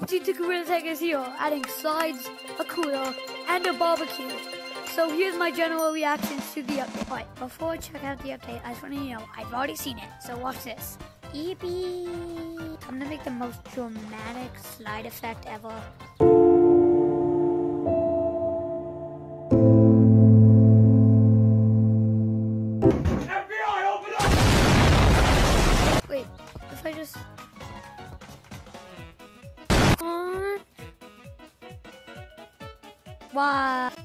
update to Gorilla Tag is here, adding slides, a cooler, and a barbecue. So here's my general reactions to the update. Alright, before I check out the update, I just want to know, I've already seen it, so watch this. Yippee! I'm gonna make the most dramatic slide effect ever. FBI, open up! Wait, if I just... 哇。